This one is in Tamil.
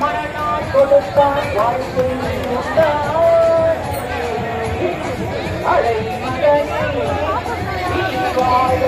படைத்தான் மரணால் கொடுத்தான் வாழ்க்கை உண்டான். அலை மகனே, நீ வாழ